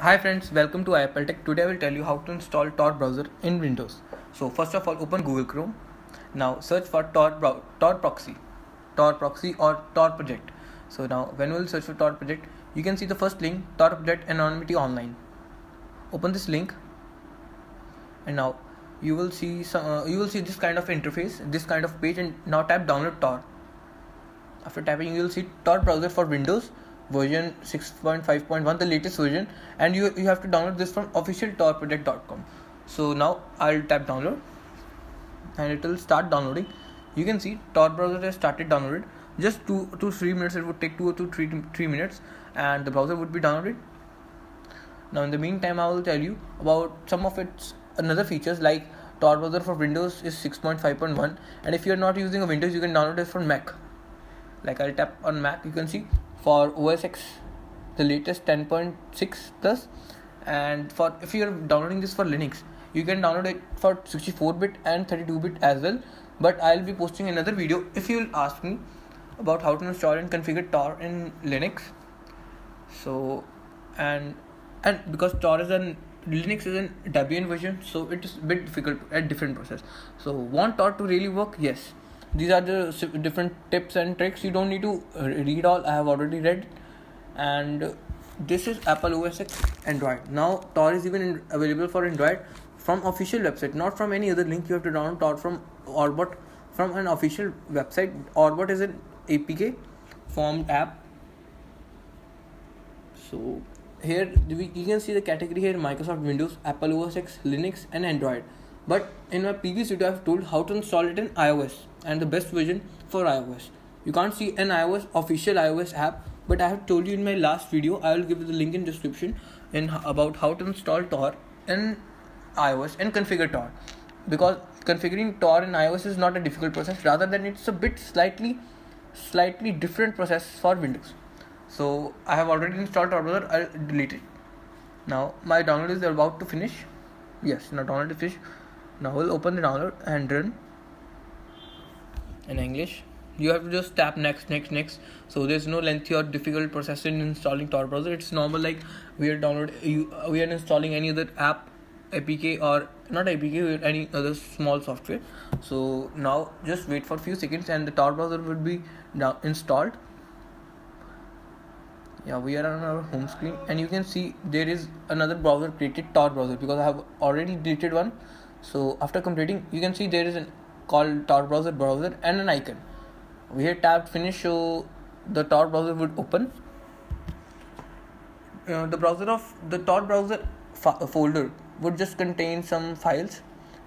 Hi friends, welcome to Apple Tech. Today I will tell you how to install Tor browser in Windows. So first of all, open Google Chrome. Now search for Tor, Tor proxy, Tor proxy or Tor project. So now when we will search for Tor project, you can see the first link, Tor project anonymity online. Open this link, and now you will see some, uh, you will see this kind of interface, this kind of page, and now tap download Tor. After tapping, you will see Tor browser for Windows version 6.5.1 the latest version and you you have to download this from official officialtorproject.com so now i'll tap download and it will start downloading. You can see tor browser has started downloaded. Just two to three minutes it would take two to three three minutes and the browser would be downloaded. Now in the meantime i will tell you about some of its another features like tor browser for windows is 6.5.1 and if you're not using a windows you can download it from mac. Like i'll tap on mac. You can see for OS X the latest 10.6 plus. And for if you're downloading this for Linux you can download it for 64 bit and 32 bit as well. But I'll be posting another video if you'll ask me about how to install and configure Tor in Linux. So and and because Tor is an Linux is an Debian version so it is a bit difficult at different process. So want Tor to really work? Yes these are the different tips and tricks. You don't need to read all. I have already read. And this is apple os x android. Now tor is even available for android from official website not from any other link you have to download. Tor from orbot from an official website. Orbot is an apk formed app. So here we, you can see the category here microsoft windows apple os x linux and android but in my previous video, I've told how to install it in iOS and the best version for iOS. You can't see an iOS official iOS app, but I have told you in my last video. I will give you the link in description in about how to install Tor in iOS and configure Tor. Because configuring Tor in iOS is not a difficult process, rather than it's a bit slightly, slightly different process for Windows. So I have already installed Tor browser. I'll delete it. Now my download is about to finish. Yes, now download is finished now we'll open the download and run. In English? You have to just tap next next next. So there's no lengthy or difficult process in installing Tor browser. It's normal like we are download you uh, we are installing any other app APK or not APK any other small software. So now just wait for few seconds and the Tor browser will be now installed. Yeah we are on our home screen. And you can see there is another browser created Tor browser because I have already deleted one so after completing you can see there is a called tor browser browser and an icon. We had tapped finish so the tor browser would open. Uh, the browser of the tor browser fo- folder would just contain some files.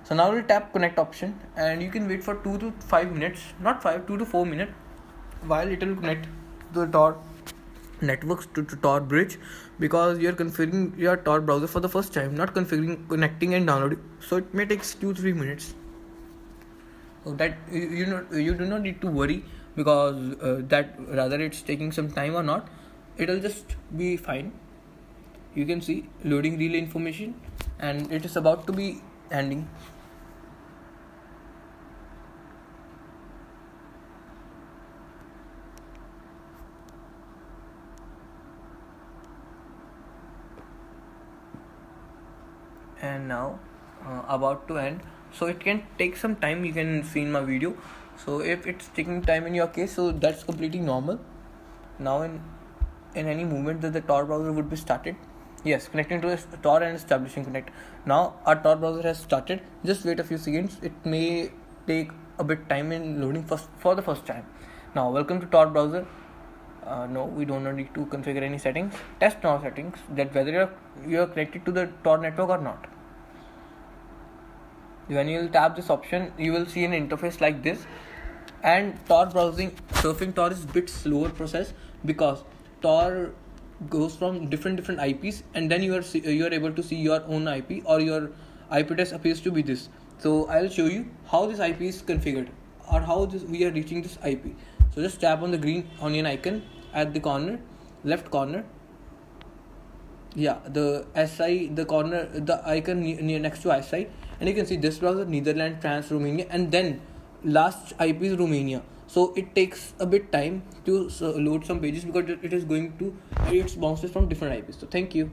So now we'll tap connect option and you can wait for 2 to 5 minutes not 5 2 to 4 minutes while it will connect the tor networks to, to Tor bridge because you're configuring your Tor browser for the first time, not configuring connecting and downloading. So it may take two three minutes. So that you, you know you do not need to worry because uh, that rather it's taking some time or not, it'll just be fine. You can see loading relay information, and it is about to be ending. And now uh, about to end. So it can take some time you can see in my video. So if it's taking time in your case so that's completely normal. Now in in any movement that the tor browser would be started. Yes connecting to a tor and establishing connect. Now our tor browser has started. Just wait a few seconds. It may take a bit time in loading first for the first time. Now welcome to tor browser uh, no we don't need to configure any settings. Test now settings that whether you're, you're connected to the tor network or not. When you will tap this option you will see an interface like this. And tor browsing surfing tor is a bit slower process because tor goes from different different ips and then you are you are able to see your own ip or your ip address appears to be this. So i'll show you how this ip is configured or how this, we are reaching this ip so just tap on the green onion icon at the corner left corner. Yeah the si the corner the icon near next to si and you can see this browser netherlands france romania and then last ip is romania. So it takes a bit time to load some pages because it is going to it bounces from different ips so thank you